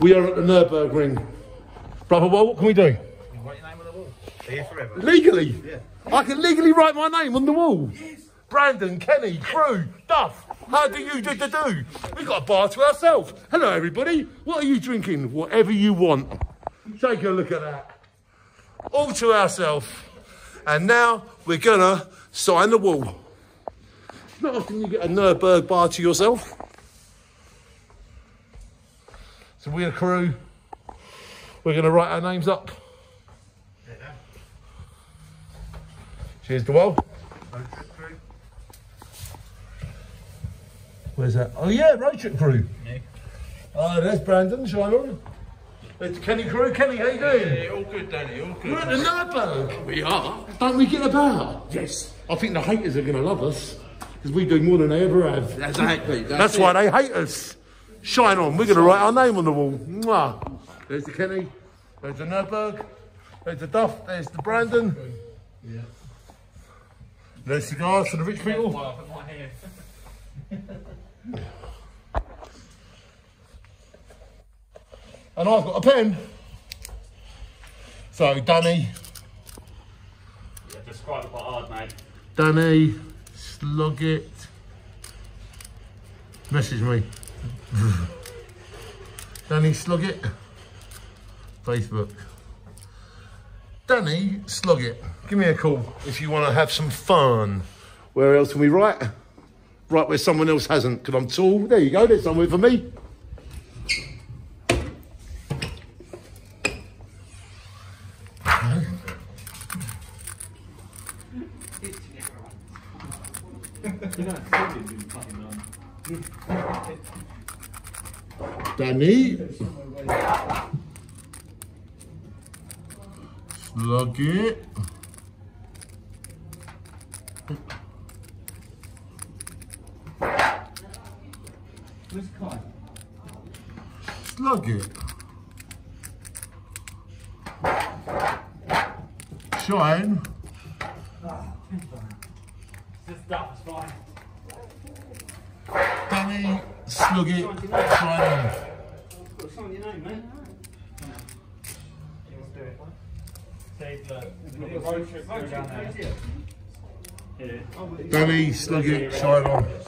We are at the Nürburgring. Brother, well, what can we do? Write your name on the wall. Here forever. Legally? Yeah. I can legally write my name on the wall. Brandon, Kenny, Crew, Duff. How do you do to do? We've got a bar to ourselves. Hello, everybody. What are you drinking? Whatever you want. Take a look at that. All to ourselves. And now we're gonna sign the wall. Not often you get a Nurburg bar to yourself. So we're a crew. We're gonna write our names up. Cheers to well. Where's that? Oh yeah, road trip crew. Yeah. Oh, there's Brandon, shine on. It's Kenny Crew. Kenny, how you doing? Yeah, all good, Danny, all good. We're at the Nurburg. We are. Don't we get about? Yes. I think the haters are going to love us because we do more than they ever have. Exactly. That's why they hate us. Shine on. We're going to write our name on the wall. Mwah. There's the Kenny. There's the Nurburg. There's the Duff. There's the Brandon. Yeah. There's cigars for the rich people. And I've got a pen. So, Danny, Yeah, describe it quite hard, mate. Danny, Sloggett. Message me. Danny, Sloggett. Facebook. Danny, Sloggett. Give me a call if you want to have some fun. Where else can we write? Right where someone else hasn't, because I'm tall. There you go, there's somewhere for me. Danny. Slug it. Slug it. Shine. Just it's fine. Slug it. Shine. Got something your name, mate. Save the road trip. Go down there. Here. Danny, Sloggett. Shine on.